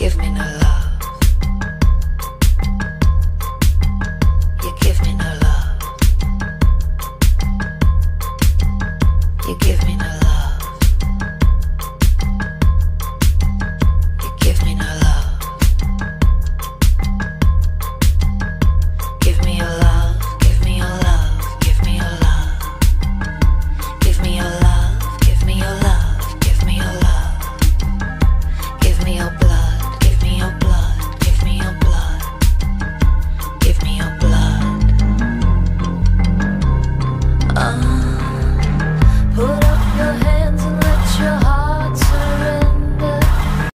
give me no love. You give me no love. You give